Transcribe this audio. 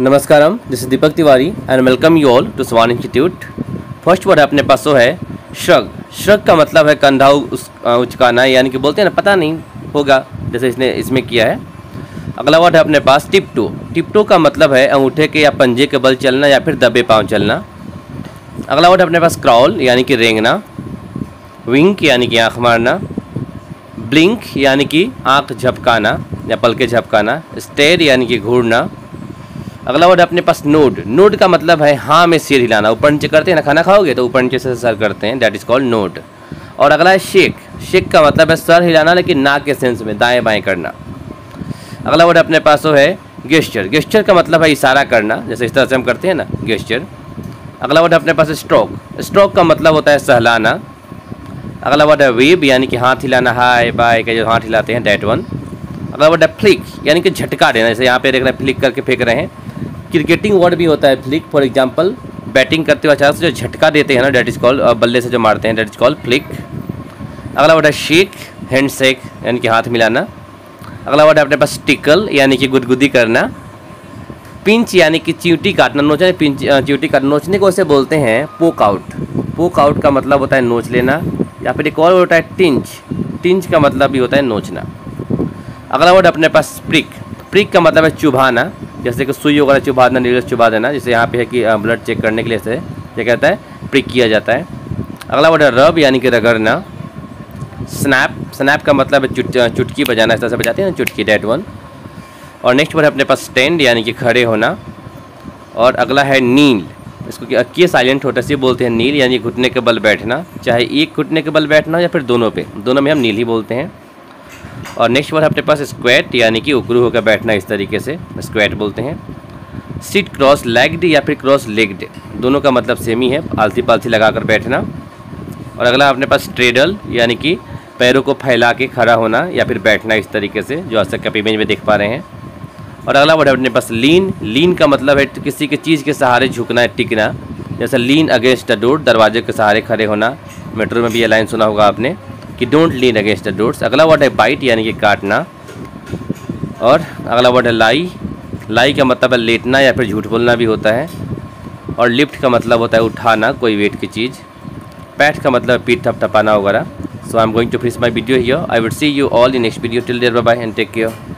नमस्कारम, this is Deepak Tiwari and welcome you all to Swan Institute first word अपने पास तो है shrug shrug का मतलब है कंधा उस उचकाना, यानी कि बोलते हैं ना, पता नहीं होगा, जैसे इसने इसमें किया है। अगला वर्ड है अपने पास टिपटो टिपटो का मतलब है अंगूठे के या पंजे के बल चलना या फिर दबे पाँव चलना। अगला वर्ड अपने पास क्रॉल यानी कि रेंगना। विंक यानी कि आँख मारना। ब्लिंक यानी कि आँख झपकाना या पलके झपकाना। स्टेर यानी कि घूरना। अगला वर्ड अपने पास नोड नोड का मतलब है हाँ में सिर हिलाना. ऊपर नीचे करते हैं ना खाना खाओगे तो ऊपर नीचे से सर करते हैं. दैट इज़ कॉल्ड नोड और अगला है शेक शेक का मतलब है सर हिलाना लेकिन नाक के सेंस में, दाएँ बाएँ करना. अगला वर्ड अपने पास वो है गेस्चर गेस्चर का मतलब है इशारा करना. जैसे इस तरह से हम करते हैं ना गेस्चर अगला वर्ड अपने पास स्ट्रोक स्ट्रोक का मतलब होता है सहलाना. अगला वर्ड है वेब यानी कि हाथ हिलाना. हाय बाय के जो हाथ हिलाते हैं डैट वन अगला वर्ड है फ्लिक यानी कि झटका देना. जैसे यहाँ पे देख रहे हैं फ्लिक करके फेंक रहे हैं. क्रिकेटिंग वर्ड भी होता है फ्लिक फॉर एग्ज़ाम्पल बैटिंग करते हुए अचानक से जो झटका देते हैं ना डेट इज़ कॉल बल्ले से जो मारते हैं डेट इज़ कॉल फ्लिक। अगला वर्ड है शेक हैंड शेक यानी कि हाथ मिलाना। अगला वर्ड है अपने पास टिकल, यानी कि गुदगुदी करना। पिंच, यानी कि च्यूटी काटना, नोचना, पिंच च्यूटी काटना। नोचने को उसे बोलते हैं पोक आउट पोक आउट का मतलब होता है नोच लेना। या फिर एक और होता है टिंच टिंच का मतलब भी होता है नोचना। अगला वर्ड अपने पास प्रिक प्रिक का मतलब है चुभाना। जैसे कि सुई वगैरह चुभा देना नीरस चुभा देना जैसे यहाँ पे है कि ब्लड चेक करने के लिए से क्या कहता है प्रिक किया जाता है। अगला वर्ड है रब, यानी कि रगड़ना। स्नैप स्नैप का मतलब है चुट चुटकी बजाना, इस तरह से बजाते हैं ना, चुटकी डेट वन और नेक्स्ट वर्ड है अपने पास स्टैंड यानी कि खड़े होना। और अगला है नील। इसको किए साइलेंट होता से बोलते हैं नील, यानी घुटने के बल बैठना। चाहे एक घुटने के बल बैठना या फिर दोनों पे। दोनों में हम नील ही बोलते हैं। और नेक्स्ट वर्ड अपने पास स्क्वेट यानी कि उकरू होकर बैठना इस तरीके से स्क्वेट बोलते हैं। सीट क्रॉस लेग्ड या फिर क्रॉस लेग्ड दोनों का मतलब सेम ही है आलसी पालती लगा कर बैठना। और अगला अपने पास ट्रेडल यानी कि पैरों को फैला के खड़ा होना या फिर बैठना इस तरीके से, जो आज तक इमेज में देख पा रहे हैं। और अगला वर्ड अपने पास लीन लीन का मतलब है किसी की चीज़ के सहारे झुकना, टिकना। जैसे लीन अगेंस्ट द डोर दरवाजे के सहारे खड़े होना। मेट्रो में भी ये लाइन सुना होगा आपने। कि don't lean against the doors अगला वर्ड है बाइट यानी कि काटना। और अगला वर्ड है लाई लाई का मतलब है लेटना या फिर झूठ बोलना भी होता है। और लिफ्ट का मतलब होता है उठाना, कोई वेट की चीज़। पैट का मतलब पीठ थप थपाना वगैरह। So I am going to finish my video here I would see you all in next video till there bye and take care